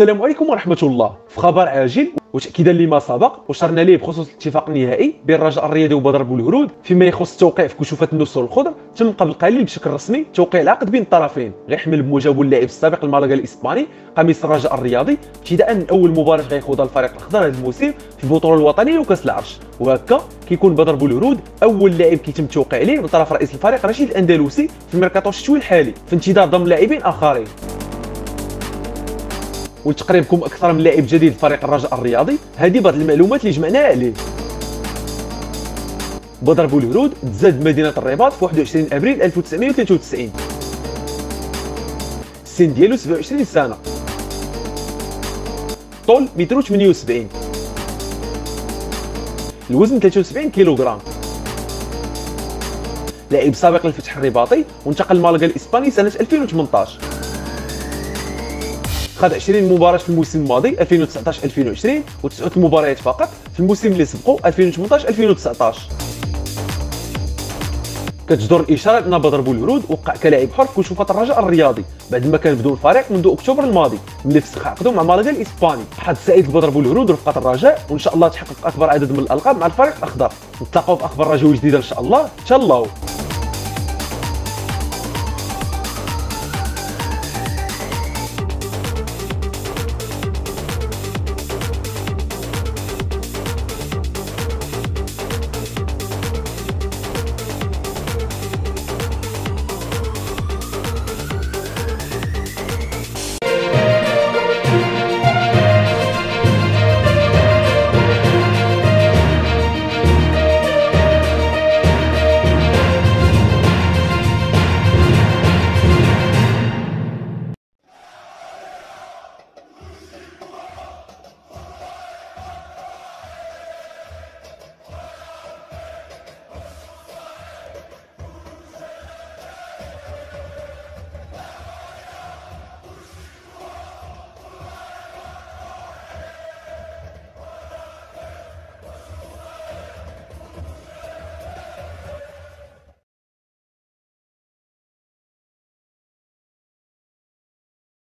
السلام عليكم ورحمة الله. في خبر عاجل وتأكيدا لما سبق وشرنا ليه بخصوص الاتفاق النهائي بين الرجاء الرياضي وبدر بولهرود فيما يخص التوقيع في كشوفات النصر الخضر تم قبل قليل بشكل رسمي توقيع العقد بين الطرفين. غيحمل بموجبه اللاعب السابق الملقا الإسباني قميص الرجاء الرياضي ابتداء من أول مباراة غيخوضها الفريق الأخضر هذا الموسم في البطولة الوطنية وكأس العرش. وهكا كيكون بدر بولهرود أول لاعب كيتم التوقيع عليه من طرف رئيس الفريق رشيد الأندلسي في الميركاتو الشتوي الحالي في انتظار ضم لاعبين آخرين. ولتقريبكم أكثر من لاعب جديد لفريق الرجاء الرياضي. هذه بعض المعلومات اللي جمعناها عليه. بدر بولهرود تزاد مدينة الرباط في 21 أبريل 1993 السن ديالو 27 سنة. طول متر 78 الوزن 73 كيلوغرام. لاعب سابق للفتح الرباطي وانتقل لمالغا الإسباني سنة 2018 خد 20 مباراة في الموسم الماضي 2019 2020 وتسعة مباريات فقط في الموسم اللي سبقوا 2018 2019 كتجدر الإشارة أن بدر بولورود وقع كلاعب حر في كشوفات الرجاء الرياضي بعد ما كان بدون الفريق منذ أكتوبر الماضي ملي فسخ عقده مع مالاغا الإسباني. حظ سعيد لبدر بولورود رفقة الرجاء وإن شاء الله تحقق أكبر عدد من الألقاب مع الفريق الأخضر. نتلاقاو في أخبار رجاوي جديدة إن شاء الله. تهلاو